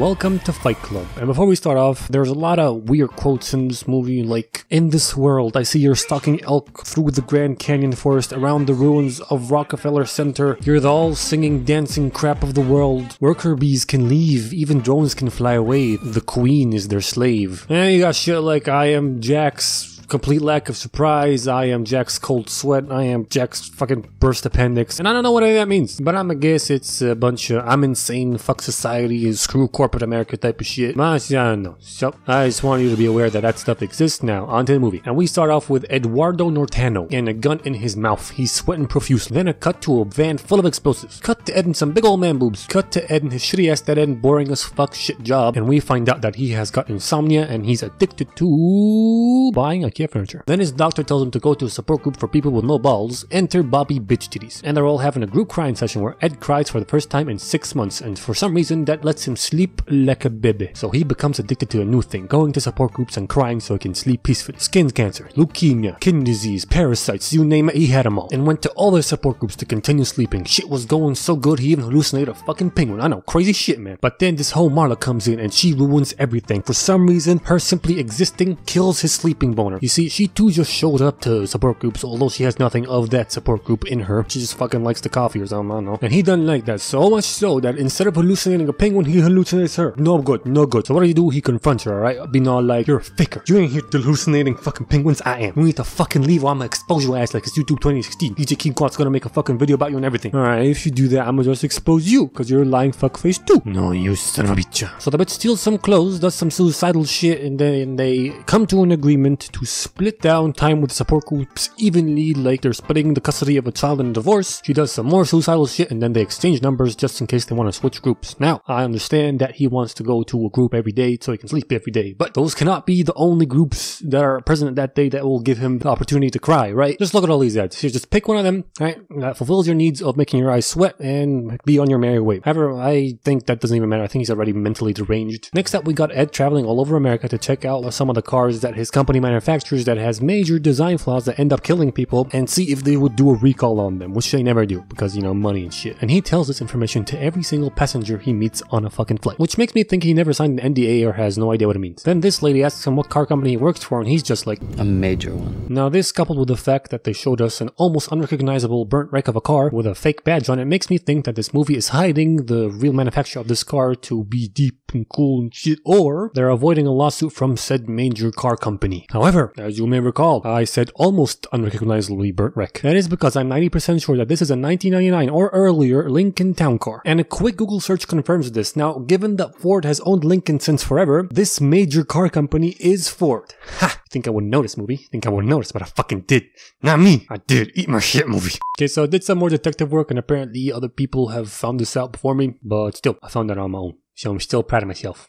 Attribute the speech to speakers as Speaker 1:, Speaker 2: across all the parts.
Speaker 1: Welcome to Fight Club. And before we start off, there's a lot of weird quotes in this movie, like, In this world, I see you're stalking elk through the Grand Canyon forest around the ruins of Rockefeller Center. You're the all singing, dancing crap of the world. Worker bees can leave, even drones can fly away. The queen is their slave. And you got shit like, I am Jack's complete lack of surprise. I am Jack's cold sweat. I am Jack's fucking burst appendix. And I don't know what any of that means, but I'm gonna guess it's a bunch of I'm insane, fuck society, and screw corporate America type of shit. I don't know. So I just want you to be aware that that stuff exists now. On to the movie. And we start off with Eduardo Nortano and a gun in his mouth. He's sweating profusely. Then a cut to a van full of explosives. Cut to Ed and some big old man boobs. Cut to Ed and his shitty ass dead end boring as fuck shit job. And we find out that he has got insomnia and he's addicted to buying a furniture. Then his doctor tells him to go to a support group for people with no balls. Enter Bobby Bitch Titties. And they're all having a group crying session where Ed cries for the first time in six months, and for some reason that lets him sleep like a baby. So he becomes addicted to a new thing, going to support groups and crying so he can sleep peacefully. Skin cancer, leukemia, kidney disease, parasites, you name it, he had them all. And went to all their support groups to continue sleeping. Shit was going so good he even hallucinated a fucking penguin. I know, crazy shit, man. But then this whole Marla comes in and she ruins everything. For some reason, her simply existing kills his sleeping boner. You see, she too just showed up to support groups, although she has nothing of that support group in her. She just fucking likes the coffee or something, I don't know. And he doesn't like that so much so that instead of hallucinating a penguin, he hallucinates her. No good, no good. So what do you do? He confronts her, alright? Being all like, you're a faker. You ain't here hallucinating fucking penguins, I am. You need to fucking leave or I'm gonna expose your ass like it's YouTube 2016. DJ King Quad's gonna make a fucking video about you and everything. Alright, if you do that, I'm gonna just expose you, cause you're a lying fuckface too. No, you son of a bitch. So the bitch steals some clothes, does some suicidal shit, and then they come to an agreement to split down time with support groups evenly, like they're splitting the custody of a child in a divorce. She does some more suicidal shit, and then they exchange numbers just in case they want to switch groups. Now, I understand that he wants to go to a group every day so he can sleep every day, but those cannot be the only groups that are present that day that will give him the opportunity to cry, right? Just look at all these ads. Just pick one of them, right? That fulfills your needs of making your eyes sweat and be on your merry way. However, I think that doesn't even matter. I think he's already mentally deranged. Next up, we got Ed traveling all over America to check out some of the cars that his company manufactures that has major design flaws that end up killing people and see if they would do a recall on them, which they never do because, you know, money and shit. And he tells this information to every single passenger he meets on a fucking flight, which makes me think he never signed an NDA or has no idea what it means. Then this lady asks him what car company he works for, and he's just like,
Speaker 2: A major one.
Speaker 1: now, this coupled with the fact that they showed us an almost unrecognizable burnt wreck of a car with a fake badge on it makes me think that this movie is hiding the real manufacturer of this car to be deep and cool and shit, or they're avoiding a lawsuit from said major car company. However, as you may recall, I said almost unrecognizably burnt wreck. That is because I'm 90% sure that this is a 1999 or earlier Lincoln Town Car. And a quick Google search confirms this. Now, given that Ford has owned Lincoln since forever, this major car company is Ford. Ha! Think I wouldn't notice, movie? Think I wouldn't notice, but I fucking did. Not me. I did. Eat my shit, movie. Okay, so I did some more detective work, and apparently other people have found this out before me, but still, I found that on my own. So I'm still proud of myself.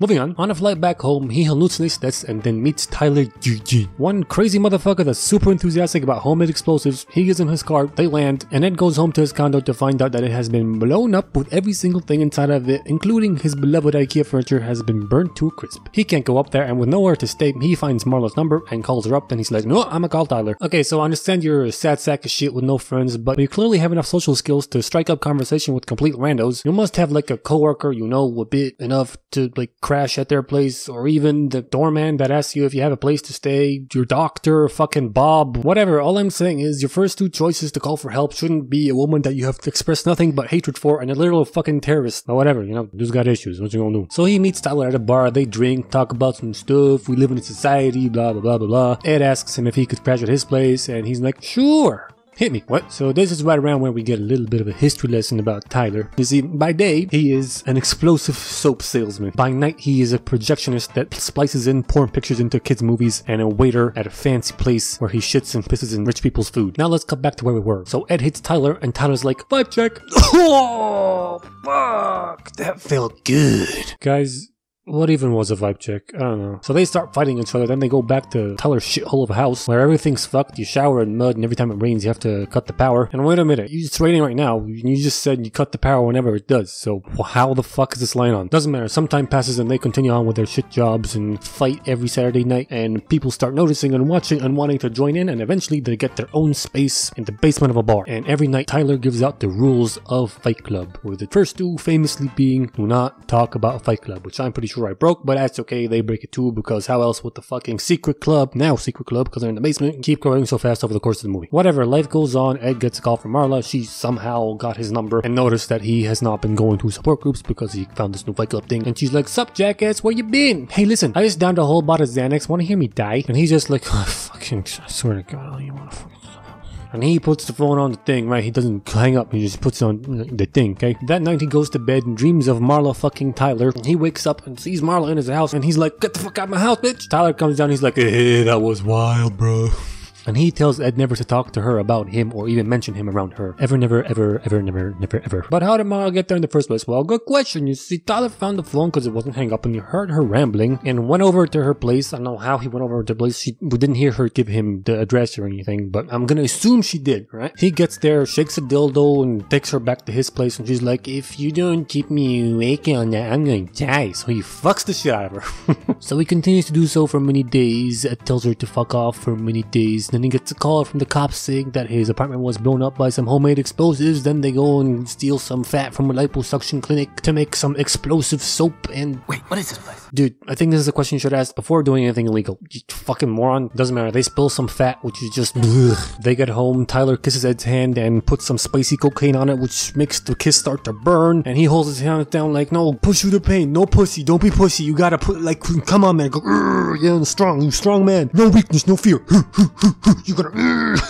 Speaker 1: Moving on, on a flight back home, he hallucinates this and then meets Tyler GG. One crazy motherfucker that's super enthusiastic about homemade explosives. He gives him his car, they land, and Ed goes home to his condo to find out that it has been blown up with every single thing inside of it, including his beloved IKEA furniture has been burnt to a crisp. He can't go up there, and with nowhere to stay, he finds Marla's number and calls her up, and he's like, no, I'ma call Tyler. Okay, so I understand you're a sad sack of shit with no friends, but you clearly have enough social skills to strike up conversation with complete randos. You must have like a coworker you know a bit enough to like crash at their place, or even the doorman that asks you if you have a place to stay, your doctor, fucking Bob, whatever. All I'm saying is your first two choices to call for help shouldn't be a woman that you have expressed nothing but hatred for and a little fucking terrorist or whatever, you know, dude's got issues. What you gonna do? So he meets Tyler at a bar, they drink, talk about some stuff, we live in a society, blah blah blah blah blah. Ed asks him if he could crash at his place, and he's like, sure. Hit me. What? So this is right around where we get a little bit of a history lesson about Tyler. You see, by day, he is an explosive soap salesman. By night, he is a projectionist that splices in porn pictures into kids' movies and a waiter at a fancy place where he shits and pisses in rich people's food. Now let's cut back to where we were. So Ed hits Tyler and Tyler's like, vibe check. Oh, fuck. That felt good. Guys, What even was a vibe check? I don't know. So they start fighting each other, then they go back to Tyler's shithole of a house where everything's fucked. You shower in mud, and every time it rains, you have to cut the power. And wait a minute, it's raining right now. You just said you cut the power whenever it does. So how the fuck is this line on? Doesn't matter. Some time passes and they continue on with their shit jobs and fight every Saturday night. And people start noticing and watching and wanting to join in. And eventually they get their own space in the basement of a bar. And every night Tyler gives out the rules of Fight Club, with the first two famously being do not talk about Fight Club, which I'm pretty sure I broke, but that's okay. They break it too because how else would the fucking secret club, now secret club because they're in the basement, keep growing so fast over the course of the movie? Whatever, life goes on. Ed gets a call from Marla. She somehow got his number and noticed that he has not been going to support groups because he found this new Fight Club thing. And she's like, Sup, jackass, where you been? Hey, listen, I just downed a whole bottle of Xanax. Wanna hear me die? And he's just like, oh, fucking, I swear to God, you wanna fucking and he puts the phone on the thing, right? He doesn't hang up, he just puts it on the thing, okay? That night he goes to bed and dreams of Marla fucking Tyler. And he wakes up and sees Marla in his house and he's like, Get the fuck out of my house, bitch! Tyler comes down, he's like, Hey, that was wild, bro. And he tells Ed never to talk to her about him or even mention him around her. Ever, never, ever, ever, never, never, ever. But how did Marla get there in the first place? Well, good question. You see, Tyler found the phone because it wasn't hang up and he heard her rambling and went over to her place. I don't know how he went over to the place. She, we didn't hear her give him the address or anything, but I'm gonna assume she did, right? He gets there, shakes a dildo and takes her back to his place and she's like, if you don't keep me awake on that, I'm to die. So he fucks the shit out of her. so he continues to do so for many days. Ed tells her to fuck off for many days. Then he gets a call from the cops saying that his apartment was blown up by some homemade explosives. Then they go and steal some fat from a liposuction clinic to make some explosive soap and.
Speaker 2: Wait, what is this place?
Speaker 1: Dude, I think this is a question you should ask before doing anything illegal. You fucking moron. Doesn't matter. They spill some fat, which is just. They get home. Tyler kisses Ed's hand and puts some spicy cocaine on it, which makes the kiss start to burn. And he holds his hand down like, no, push through the pain. No pussy. Don't be pussy. You gotta put, like, come on, man. Go, yeah, strong. You strong man. No weakness. No fear. you gotta.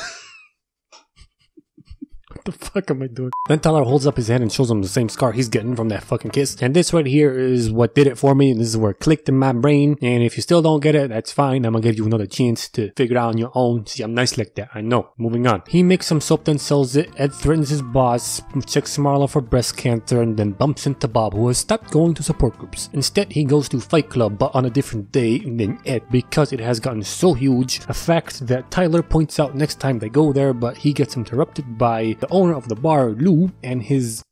Speaker 1: The fuck am I doing? Then Tyler holds up his hand and shows him the same scar he's getting from that fucking kiss. And this right here is what did it for me. This is where it clicked in my brain. And if you still don't get it, that's fine. I'm gonna give you another chance to figure out on your own. See, I'm nice like that. I know. Moving on. He makes some soap, then sells it. Ed threatens his boss, checks Marla for breast cancer, and then bumps into Bob, who has stopped going to support groups. Instead, he goes to Fight Club, but on a different day than Ed because it has gotten so huge. A fact that Tyler points out next time they go there, but he gets interrupted by the owner of the bar, Lou, and his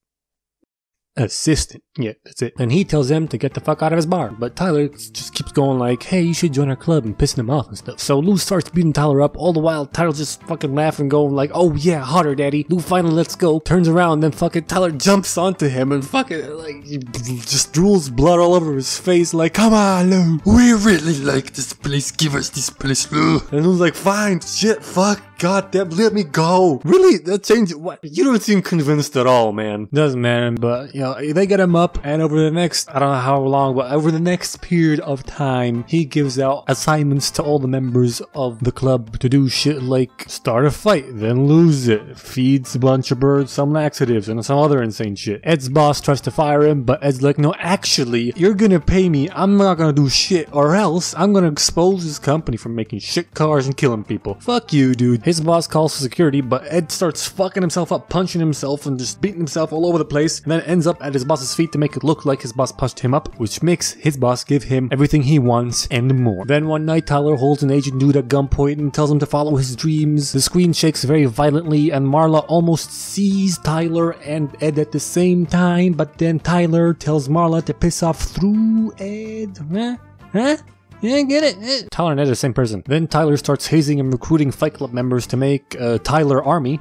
Speaker 1: assistant. Yeah, that's it. And he tells them to get the fuck out of his bar. But Tyler just keeps going like, hey, you should join our club and pissing him off and stuff. So Lou starts beating Tyler up. All the while, Tyler just fucking laughing, going like, oh yeah, hotter daddy. Lou finally lets go, turns around, then fucking Tyler jumps onto him and fucking like just drools blood all over his face. Like, come on, Lou. We really like this place. Give us this place, Lou. And Lou's like, fine, shit, fuck. God damn, let me go. Really? That changed what? You don't seem convinced at all, man. Doesn't matter, but you know, they get him up and over the next I don't know how long, but over the next period of time, he gives out assignments to all the members of the club to do shit like start a fight, then lose it, feeds a bunch of birds some laxatives and some other insane shit. Ed's boss tries to fire him, but Ed's like, no, actually, you're gonna pay me. I'm not gonna do shit, or else I'm gonna expose this company for making shit cars and killing people. Fuck you, dude. His boss calls for security, but Ed starts fucking himself up, punching himself, and just beating himself all over the place, and then ends up at his boss's feet to make it look like his boss punched him up, which makes his boss give him everything he wants and more. Then one night, Tyler holds an agent dude at gunpoint and tells him to follow his dreams. The screen shakes very violently, and Marla almost sees Tyler and Ed at the same time, but then Tyler tells Marla to piss off through Ed. Huh? Huh? Yeah, get it. Tyler and Ed are the same person. Then Tyler starts hazing and recruiting Fight Club members to make a Tyler Army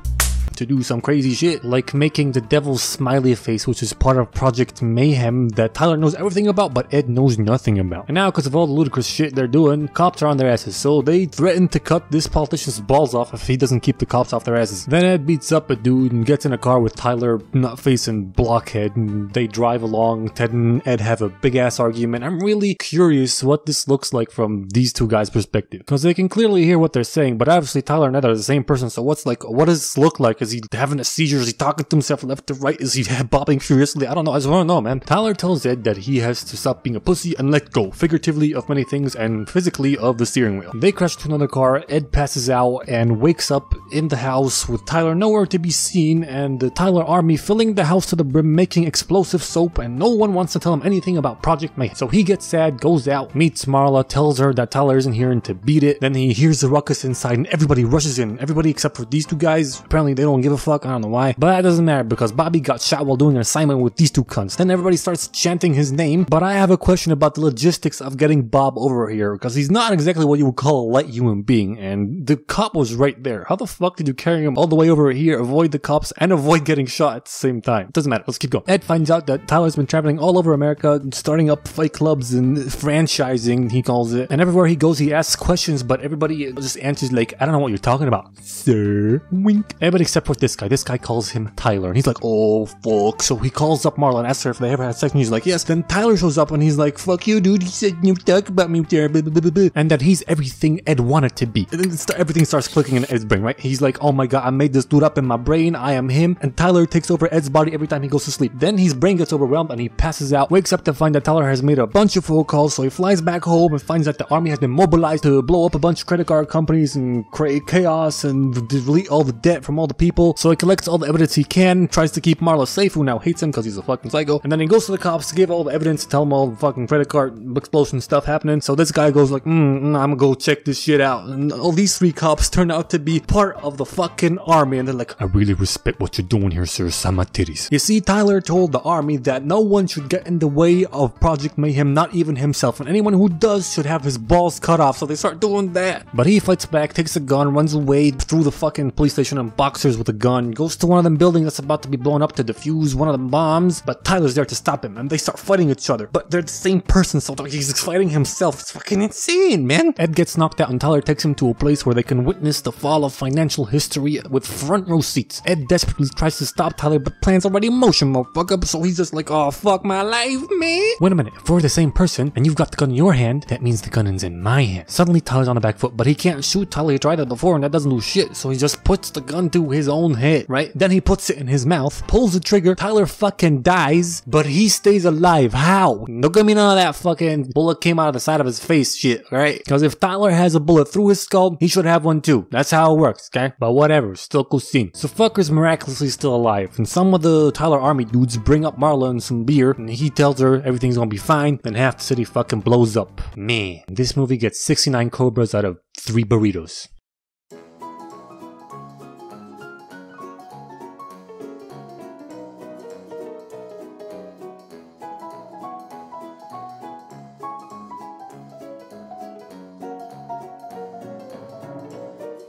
Speaker 1: to do some crazy shit, like making the devil's smiley face, which is part of Project Mayhem that Tyler knows everything about, but Ed knows nothing about. And now, because of all the ludicrous shit they're doing, cops are on their asses, so they threaten to cut this politician's balls off if he doesn't keep the cops off their asses. Then Ed beats up a dude and gets in a car with Tyler, not facing Blockhead, and they drive along. Ted and Ed have a big ass argument. I'm really curious what this looks like from these two guys' perspective, because they can clearly hear what they're saying, but obviously Tyler and Ed are the same person, so what's like, what does this look like? Is he having a seizure? Is he talking to himself left to right? Is he bobbing furiously? I don't know. I just want to know, man. Tyler tells Ed that he has to stop being a pussy and let go, figuratively of many things and physically of the steering wheel. They crash to another car. Ed passes out and wakes up in the house with Tyler nowhere to be seen and the Tyler army filling the house to the brim, making explosive soap, and no one wants to tell him anything about Project Mayhem. So he gets sad, goes out, meets Marla, tells her that Tyler isn't here and to beat it. Then he hears the ruckus inside and everybody rushes in. Everybody except for these two guys. Apparently they don't give a fuck. I don't know why. But that doesn't matter because Bobby got shot while doing an assignment with these two cunts. Then everybody starts chanting his name. But I have a question about the logistics of getting Bob over here because he's not exactly what you would call a light human being. And the cop was right there. How the fuck did you carry him all the way over here, avoid the cops, and avoid getting shot at the same time? Doesn't matter. Let's keep going. Ed finds out that Tyler's been traveling all over America, starting up fight clubs and franchising, he calls it. And everywhere he goes, he asks questions, but everybody just answers like, I don't know what you're talking about. Sir? Wink. Everybody except for this guy. This guy calls him Tyler. And he's like, oh, fuck. So he calls up Marla and asks her if they ever had sex. And he's like, yes. Then Tyler shows up and he's like, fuck you, dude. He said you talk about me there. Blah, blah, blah. And that he's everything Ed wanted to be. And then everything starts clicking in Ed's brain, right? He's like, oh my god, I made this dude up in my brain. I am him. And Tyler takes over Ed's body every time he goes to sleep. Then his brain gets overwhelmed and he passes out, wakes up to find that Tyler has made a bunch of phone calls. So he flies back home and finds that the army has been mobilized to blow up a bunch of credit card companies and create chaos and delete all the debt from all the people. So he collects all the evidence he can, tries to keep Marla safe, who now hates him because he's a fucking psycho. And then he goes to the cops to give all the evidence, tell them all the fucking credit card explosion stuff happening. So this guy goes like, mm, mm, I'm gonna go check this shit out. And all these three cops turn out to be part of the fucking army. And they're like, I really respect what you're doing here, sir. Samatiris. You see, Tyler told the army that no one should get in the way of Project Mayhem, not even himself. And anyone who does should have his balls cut off. So they start doing that. But he fights back, takes a gun, runs away through the fucking police station and boxers with a gun, goes to one of them buildings that's about to be blown up to defuse one of the bombs. But Tyler's there to stop him, and they start fighting each other. But they're the same person, so he's fighting himself. It's fucking insane, man. Ed gets knocked out, and Tyler takes him to a place where they can witness the fall of financial history with front row seats. Ed desperately tries to stop Tyler, but plan's already in motion, motherfucker. So he's just like, oh, fuck my life, man. Wait a minute. If we're the same person, and you've got the gun in your hand, that means the gun is in my hand. Suddenly, Tyler's on the back foot, but he can't shoot Tyler. He tried that before, and that doesn't do shit. So he just puts the gun to his own head, right? Then he puts it in his mouth, pulls the trigger. Tyler fucking dies, but he stays alive. How? Don't give me none of that fucking bullet came out of the side of his face shit, right? Because if Tyler has a bullet through his skull, he should have one too. That's how it works, okay? But whatever, still cool scene. So fucker's miraculously still alive, and some of the Tyler army dudes bring up Marla and some beer, and he tells her everything's gonna be fine, then half the city fucking blows up. Man, this movie gets 69 cobras out of 3 burritos.